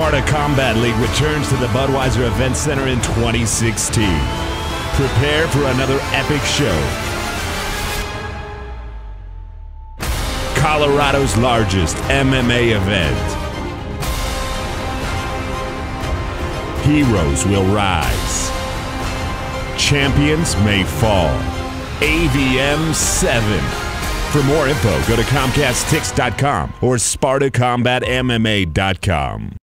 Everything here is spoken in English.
Sparta Combat League returns to the Budweiser Event Center in 2016. Prepare for another epic show. Colorado's largest MMA event. Heroes will rise. Champions may fall. AVM 7. For more info, go to ComcastTix.com or SpartaCombatMMA.com.